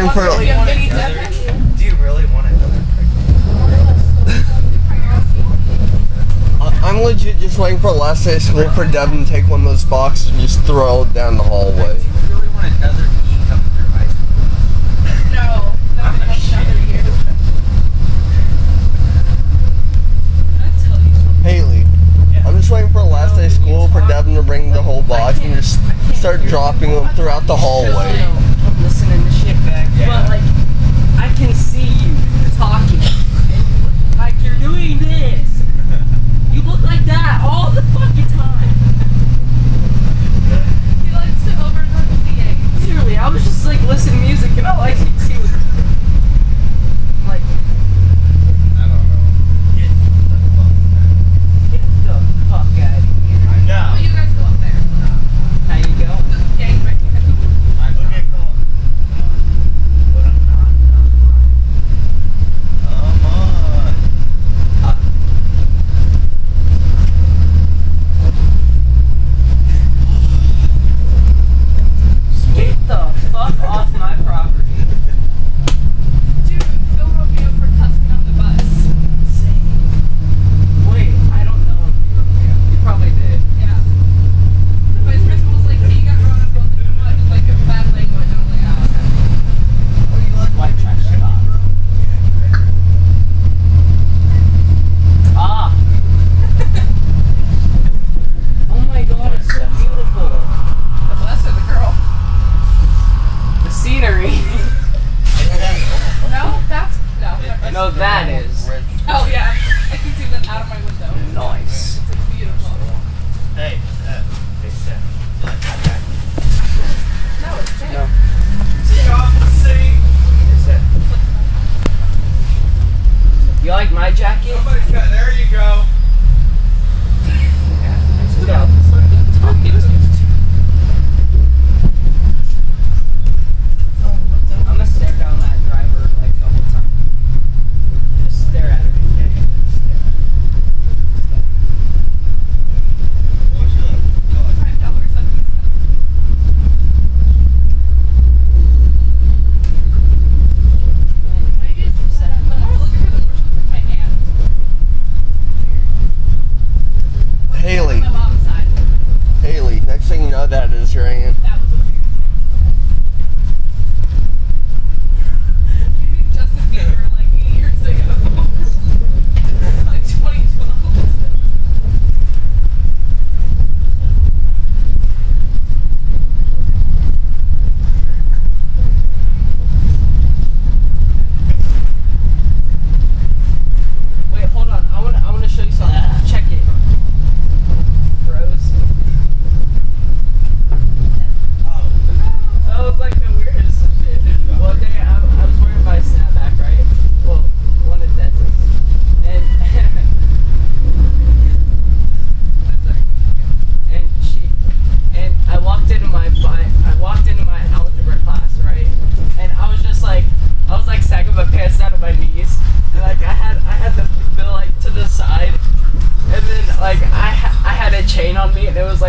Do you really want another I'm legit just waiting for last day of school for Devin to take one of those boxes and just throw it down the hallway. Haley. I'm just waiting for last day school for Devin to bring the whole box and just start dropping them throughout the hallway.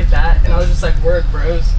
like that, and I was just like, work, bros.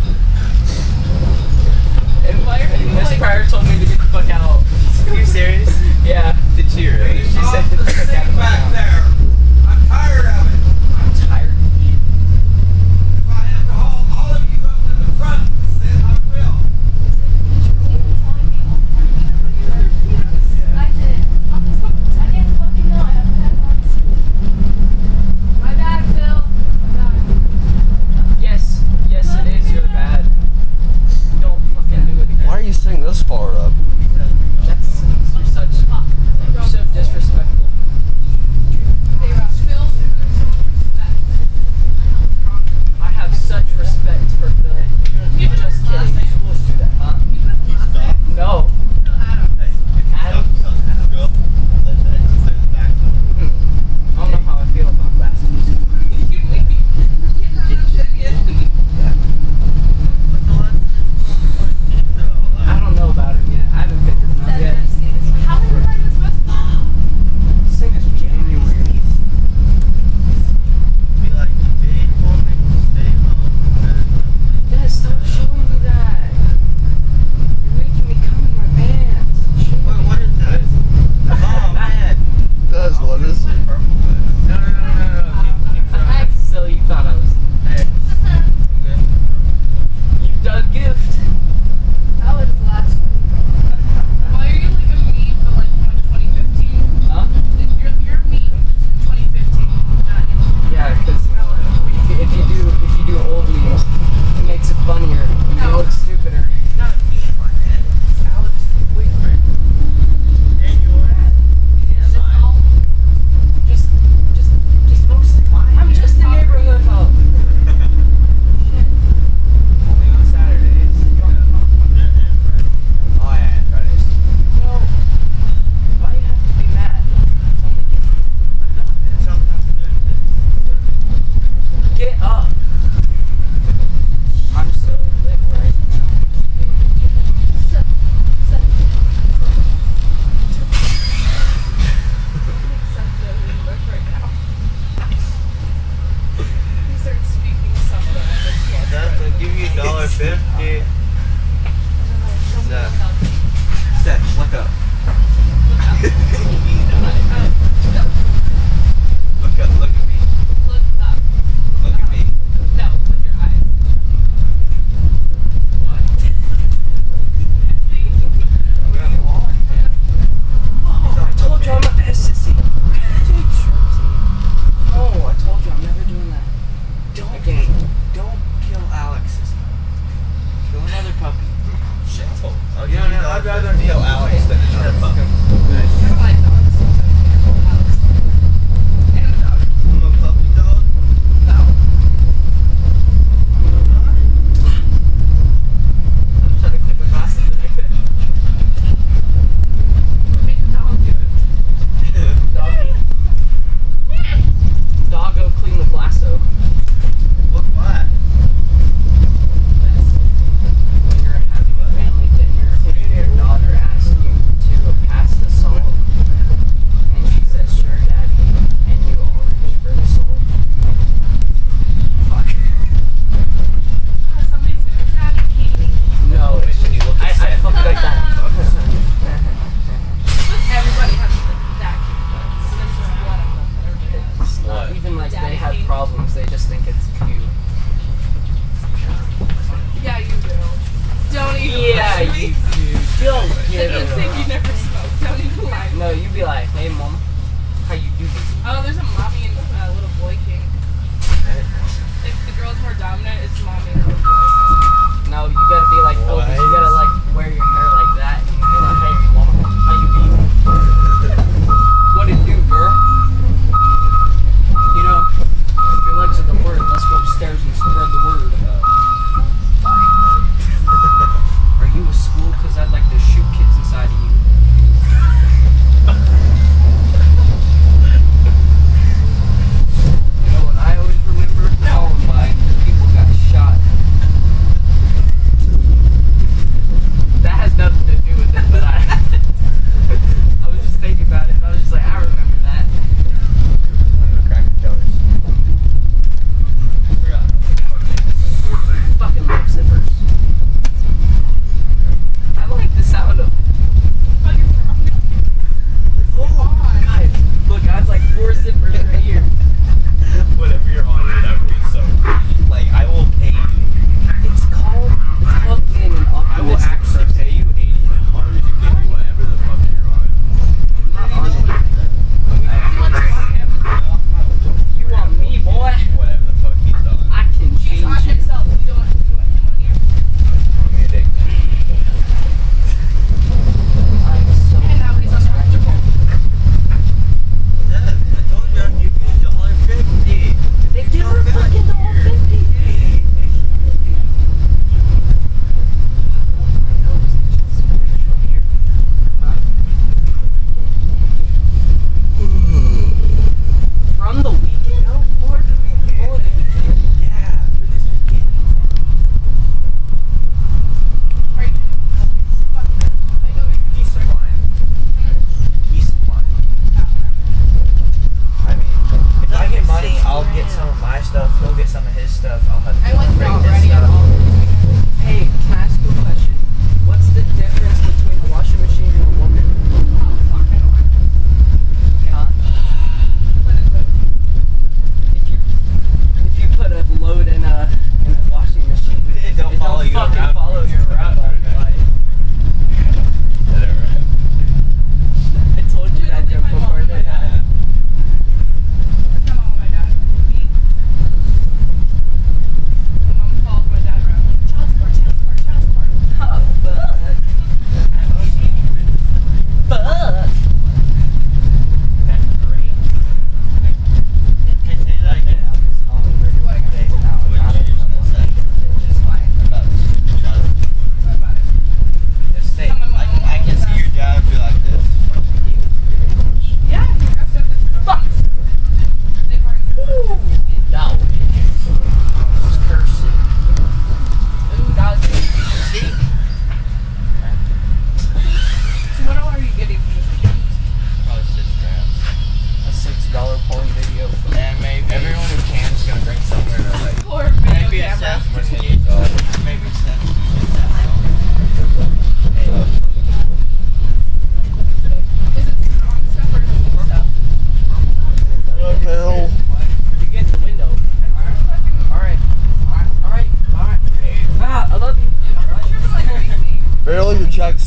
yeah.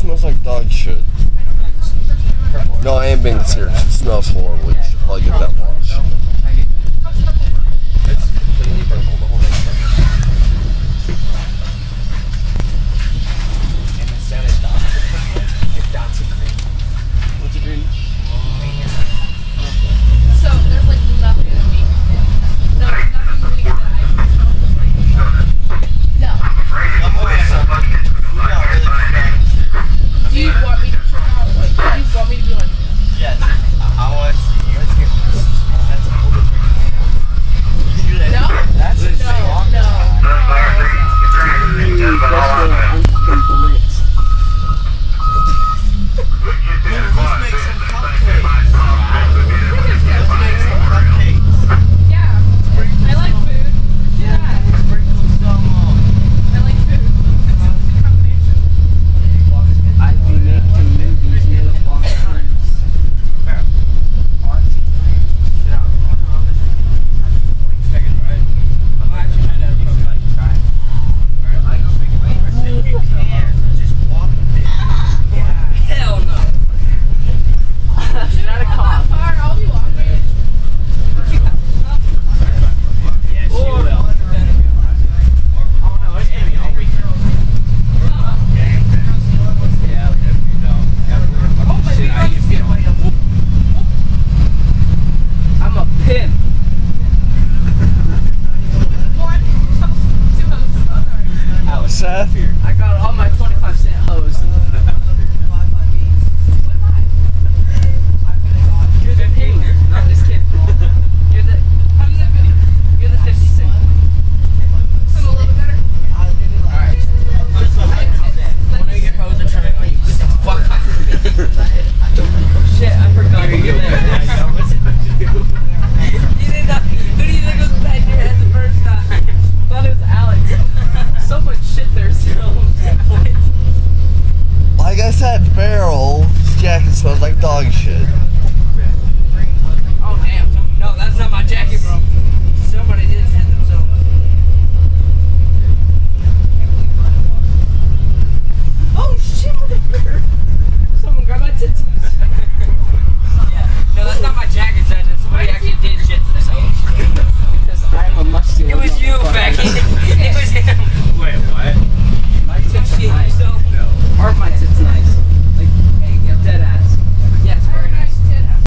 smells like dog shit. No, I am being serious. It smells horrible. You should probably get that washed.